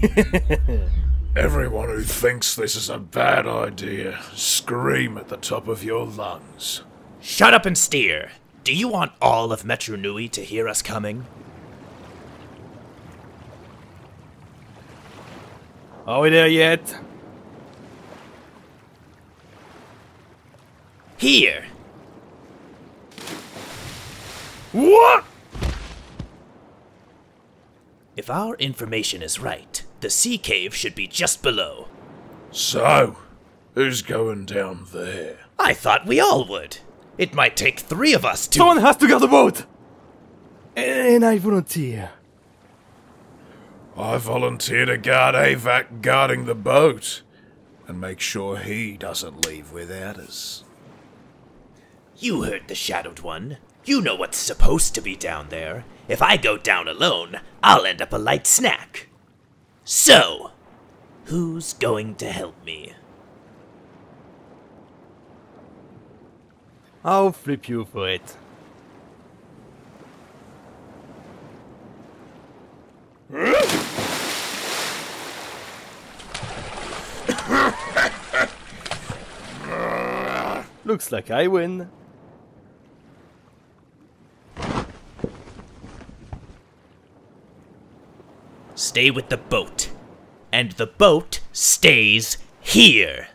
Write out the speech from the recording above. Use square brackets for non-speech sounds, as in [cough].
[laughs] Everyone who thinks this is a bad idea, scream at the top of your lungs. Shut up and steer. Do you want all of Metru Nui to hear us coming? Are we there yet? Here! What? If our information is right, the sea cave should be just below. So, who's going down there? I thought we all would. It might take three of us to. Someone has to guard the boat! And I volunteer. I volunteer to guard Avak guarding the boat and make sure he doesn't leave without us. You heard the Shadowed One. You know what's supposed to be down there. If I go down alone, I'll end up a light snack. So, who's going to help me? I'll flip you for it. [laughs] Looks like I win. Stay with the boat. And the boat stays here.